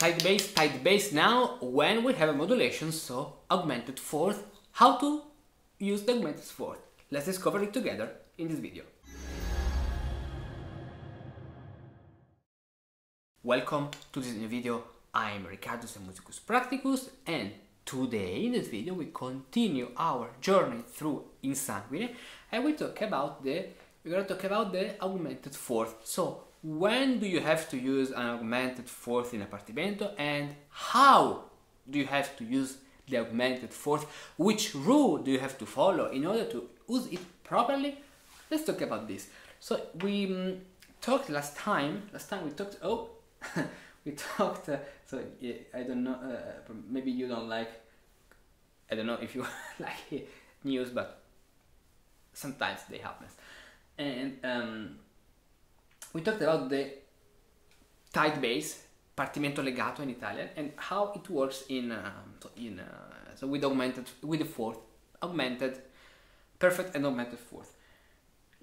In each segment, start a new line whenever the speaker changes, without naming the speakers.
tied bass, tied bass now when we have a modulation, so augmented fourth. How to use the augmented fourth? Let's discover it together in this video. Welcome to this new video. I'm and Musicus Practicus and today in this video we continue our journey through Insanguine and we talk about the we're gonna talk about the augmented fourth. So when do you have to use an augmented fourth in a partimento and how do you have to use the augmented fourth? Which rule do you have to follow in order to use it properly? Let's talk about this. So we um, talked last time, last time we talked, oh, we talked, uh, so yeah, I don't know, uh, maybe you don't like, I don't know if you like news, but sometimes they happen. And um, we talked about the tied bass, partimento legato in Italian, and how it works in, uh, in uh, so with augmented, with the fourth, augmented, perfect and augmented fourth.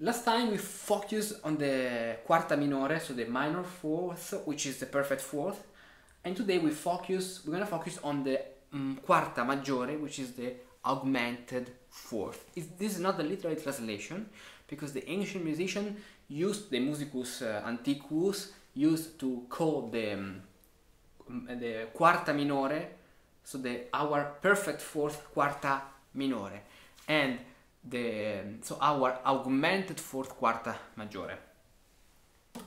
Last time we focused on the quarta minore, so the minor fourth, which is the perfect fourth, and today we focus, we're gonna focus on the um, quarta maggiore, which is the augmented fourth. this is not a literal translation because the ancient musician used the musicus uh, antiquus used to call the um, the quarta minore, so the our perfect fourth quarta minore, and the so our augmented fourth quarta maggiore.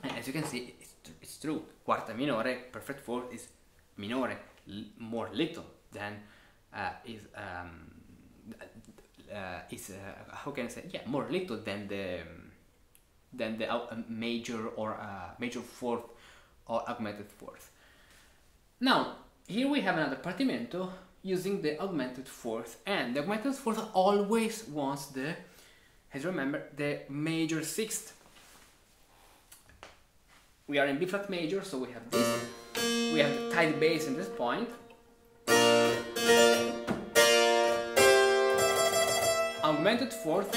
And as you can see, it's, it's true. Quarta minore, perfect fourth is minore, more little than uh, is um, uh, is uh, how can I say? Yeah, more little than the um, than the major or uh, major fourth or augmented fourth. Now here we have another partimento using the augmented fourth and the augmented fourth always wants the as you remember the major sixth. We are in B flat major so we have this we have the tied bass in this point. Augmented fourth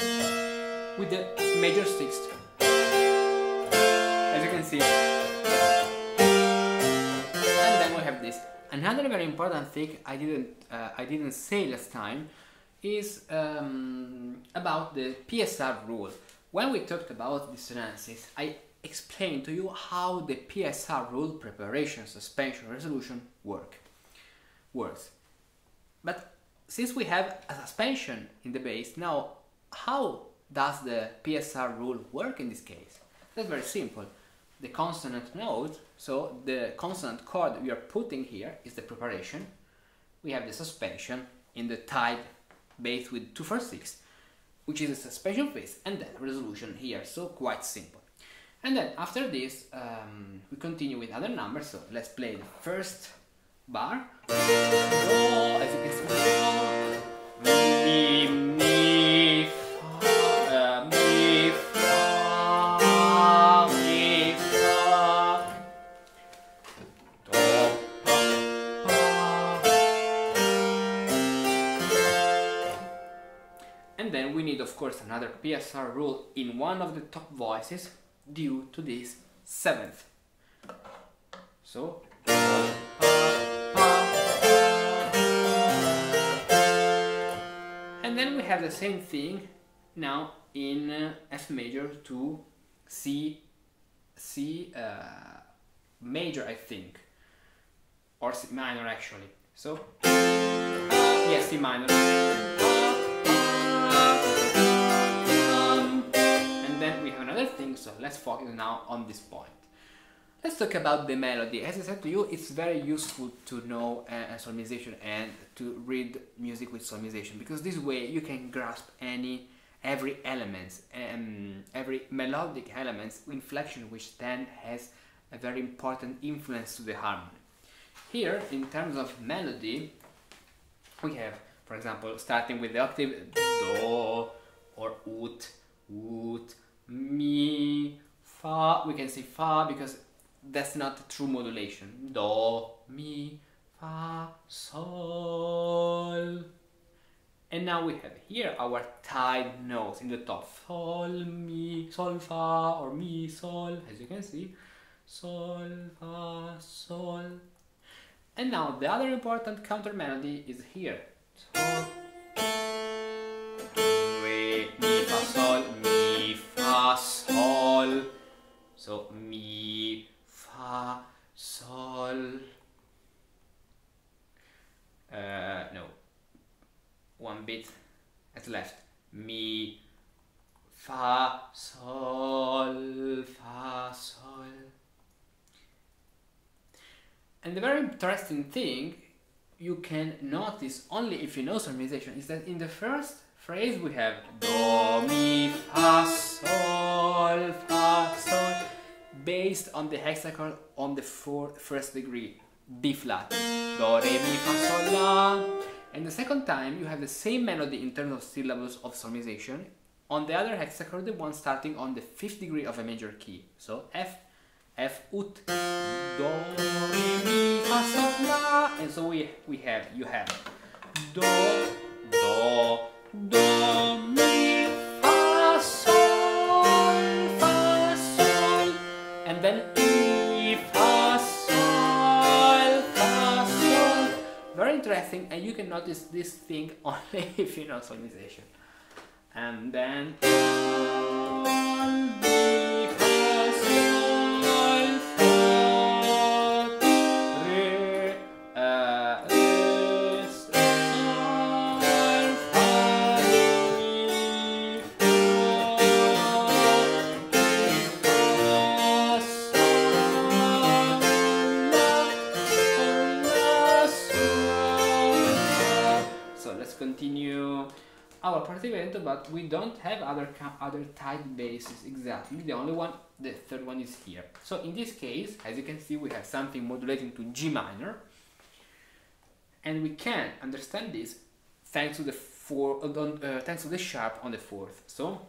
with the major sixth you can see and then we have this Another very important thing I didn't uh, I didn't say last time is um, about the PSR rule. When we talked about dissonances, I explained to you how the PSR rule, preparation, suspension, resolution, work works. But since we have a suspension in the bass, now how does the PSR rule work in this case? That's very simple the consonant note, so the consonant chord we are putting here is the preparation. We have the suspension in the tied bass with 2 4 6, which is a suspension phase, and then resolution here, so quite simple. And then after this, um, we continue with other numbers, so let's play the first bar. As you can see, mi, of course another PSR rule in one of the top voices due to this seventh. So and then we have the same thing now in uh, F major to C C uh, major I think. Or C minor actually. So yes C minor focus now on this point. Let's talk about the melody. As I said to you, it's very useful to know uh, solmization and to read music with solmization because this way you can grasp any every elements, um, every melodic elements, inflection, which then has a very important influence to the harmony. Here, in terms of melody, we have, for example, starting with the octave Do or Ut, Ut, mi, fa, we can say fa because that's not true modulation. Do, mi, fa, sol. And now we have here our tied notes in the top. Sol, mi, sol, fa, or mi, sol, as you can see. Sol, fa, sol. And now the other important counter melody is here. So, one bit at left. Mi, fa, sol, fa, sol. And the very interesting thing you can notice only if you know solmization is that in the first phrase we have do, mi, fa, sol, fa, sol based on the hexachord on the fourth first degree B flat do, re, mi, fa, sol, la and the second time you have the same melody in terms of syllables of solmization on the other hexachord the one starting on the fifth degree of a major key. So F F ut do re mi fa sol la. And so we we have you have do do do mi fa sol fa sol. And then interesting and you can notice this thing only if you know solmization and then our participant, but we don't have other other tied basses exactly. The only one, the third one is here. So in this case, as you can see, we have something modulating to G minor, and we can understand this thanks to the four, uh, uh, thanks to the sharp on the fourth. So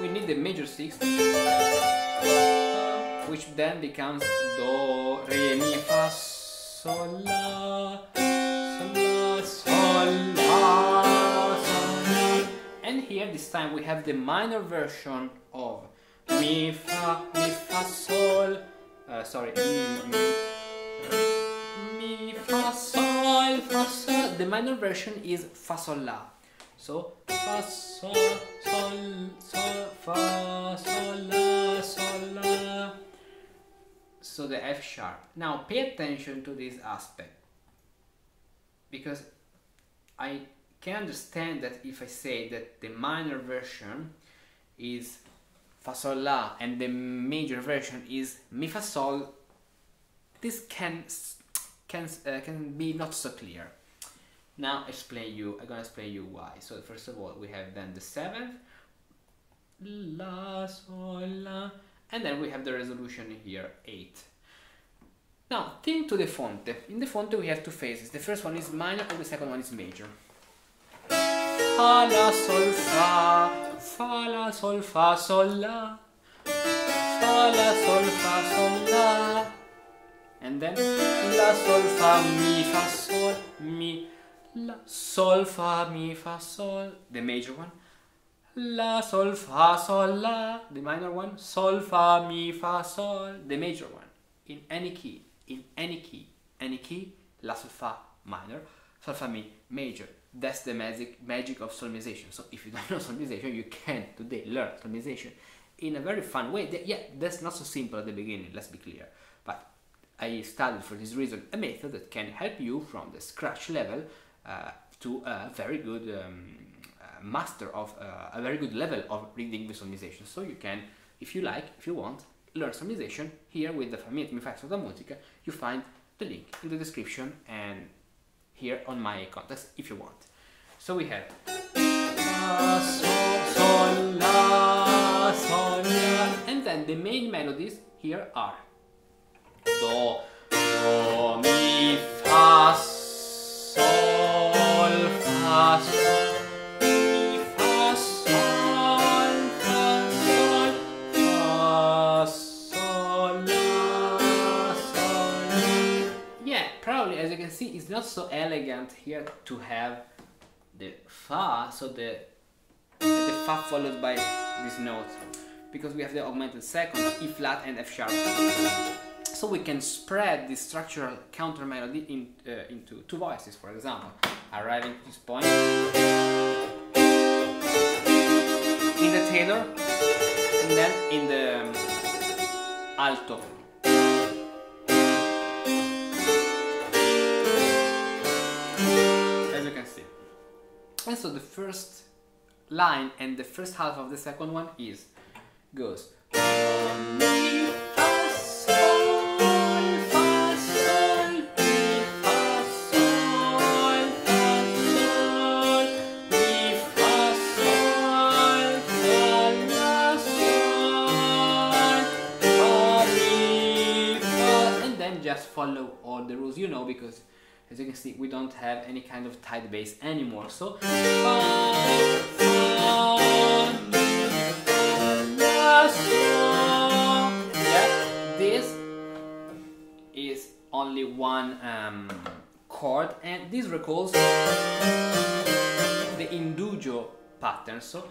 we need the major sixth, which then becomes do, re, mi, fa, sol, la, here this time we have the minor version of mi, fa, mi, fa, sol, uh, sorry, mi, fa, sol, fa, sol. The minor version is fa, sol, la. So fa, sol, sol, sol, fa, sol, la, sol, la. So the F sharp. Now pay attention to this aspect because I can understand that if I say that the minor version is fa sol la and the major version is mi fa sol, this can can uh, can be not so clear. Now explain you. I'm gonna explain you why. So first of all, we have then the seventh, la sol la, and then we have the resolution here eight. Now think to the fonte. In the fonte we have two phases. The first one is minor and the second one is major. Fa la sol fa, fa la sol fa sol la, fa la sol fa sol la, and then la sol fa mi fa sol mi, la sol fa mi fa sol, the major one. La sol fa sol la, the minor one. Sol fa mi fa sol, the major one. In any key, in any key, any key. La sol fa minor, sol fa mi major. That's the magic magic of solmization. So if you don't know solmization, you can today learn solmization in a very fun way. Yeah, that's not so simple at the beginning. Let's be clear. But I studied for this reason a method that can help you from the scratch level uh, to a very good um, uh, master of uh, a very good level of reading visualization. So you can, if you like, if you want, learn solmization here with the Famiglia the Musica. You find the link in the description and here on my contacts if you want. So we have and then the main melodies here are do, do, mi, fa, sol, fa, sol, see, it's not so elegant here to have the fa, so the the fa followed by this note because we have the augmented second, E flat and F sharp. so we can spread this structural counter melody in, uh, into two voices, for example, arriving to this point in the tenor and then in the um, alto. And so the first line and the first half of the second one is goes and then just follow all the rules you know because as you can see we don't have any kind of tied bass anymore so yeah this is only one um, chord and this recalls the indugio pattern so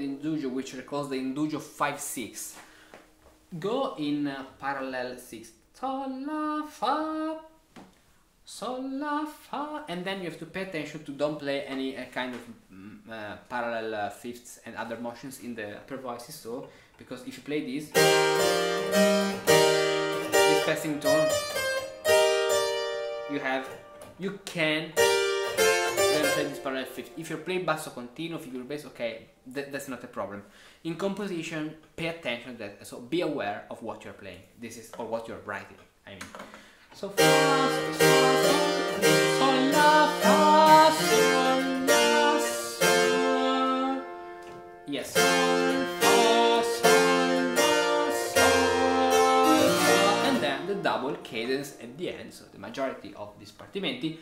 of indugio which recalls the indugio 5-6 go in uh, parallel 6 sol la fa sol la fa. And then you have to pay attention to don't play any uh, kind of mm, uh, parallel uh, fifths and other motions in the upper voices. So because if you play this this passing tone you have you can if you play basso continuo figure bass okay that, that's not a problem. In composition pay attention to that so be aware of what you're playing. This is or what you're writing i mean. So fa sol la fa la yes. And then the double cadence at the end so the majority of these partimenti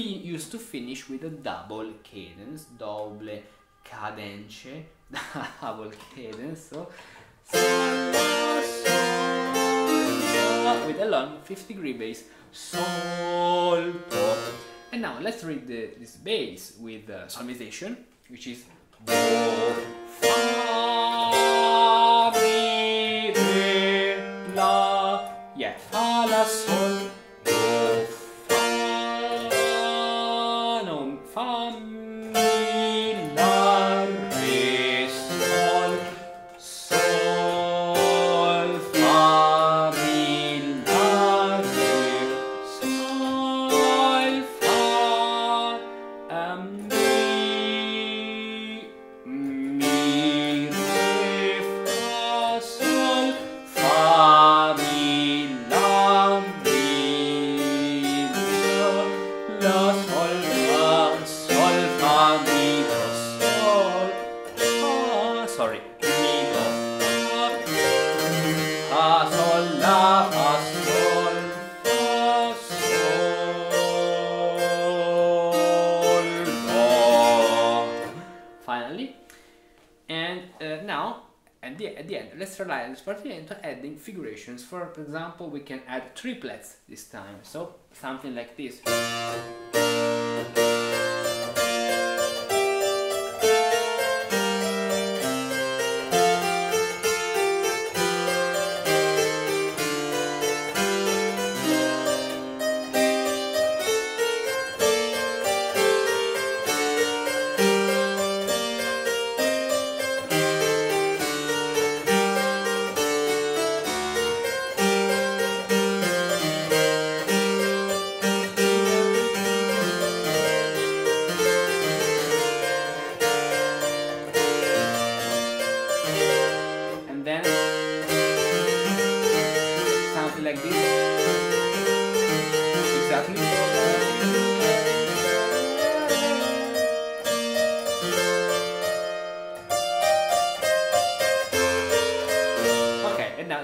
used to finish with a double cadence double cadence double cadence so with a long 5th degree bass sol do. and now let's read the, this bass with uh, solmization which is do fa mi re la yeah fa la sol at the, at the end let's rely on this partimento adding figurations. For example we can add triplets this time. So something like this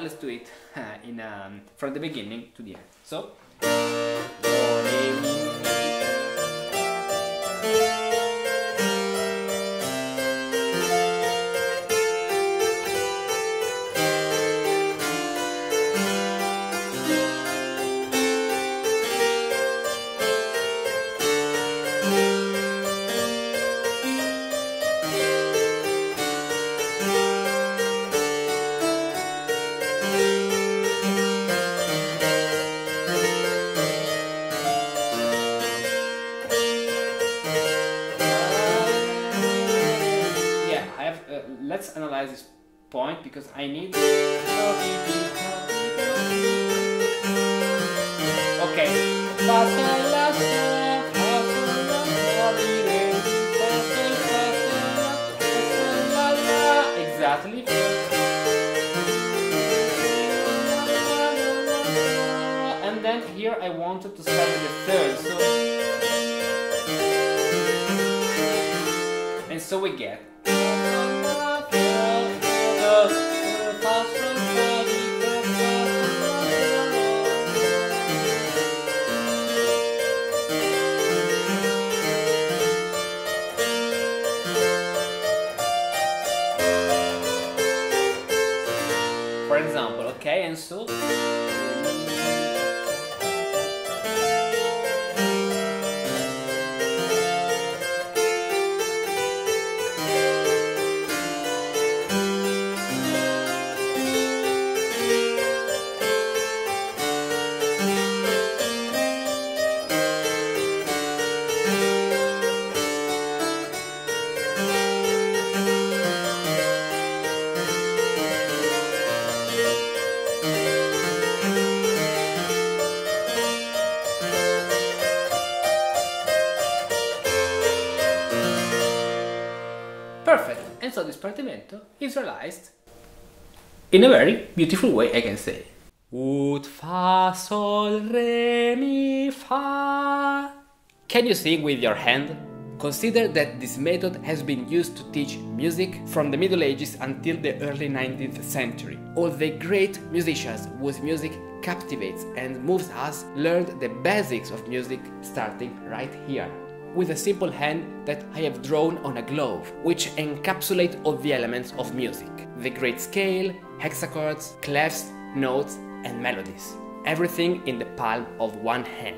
let's do it in um, from the beginning to the end. So let's analyze this point because I need. Okay. Exactly. And then here I wanted to start with the third, so and so we get Perfect. And this partimento is realized in a very beautiful way, I can say. Ut fa sol re mi fa. Can you sing with your hand? Consider that this method has been used to teach music from the Middle Ages until the early 19th century. All the great musicians whose music captivates and moves us learned the basics of music starting right here with a simple hand that I have drawn on a glove, which encapsulate all the elements of music. The great scale, hexachords, clefs, notes and melodies. Everything in the palm of one hand.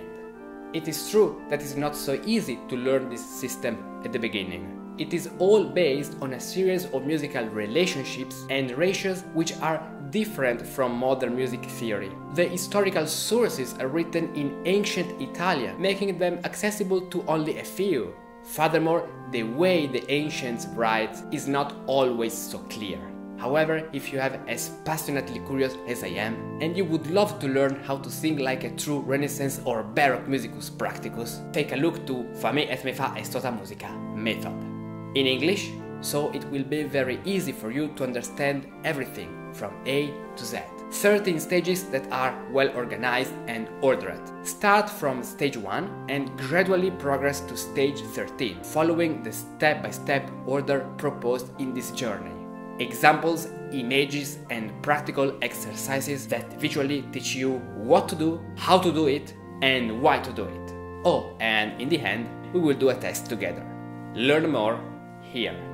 It is true that it's not so easy to learn this system at the beginning. It is all based on a series of musical relationships and ratios which are different from modern music theory. The historical sources are written in ancient Italian, making them accessible to only a few. Furthermore, the way the ancients write is not always so clear. However, if you have as passionately curious as I am, and you would love to learn how to sing like a true Renaissance or Baroque musicus practicus, take a look to Famé et me fa estota musica method. In English, so it will be very easy for you to understand everything from A to Z. 13 stages that are well organized and ordered. Start from stage 1 and gradually progress to stage 13, following the step by step order proposed in this journey. Examples, images, and practical exercises that visually teach you what to do, how to do it, and why to do it. Oh, and in the end, we will do a test together. Learn more here.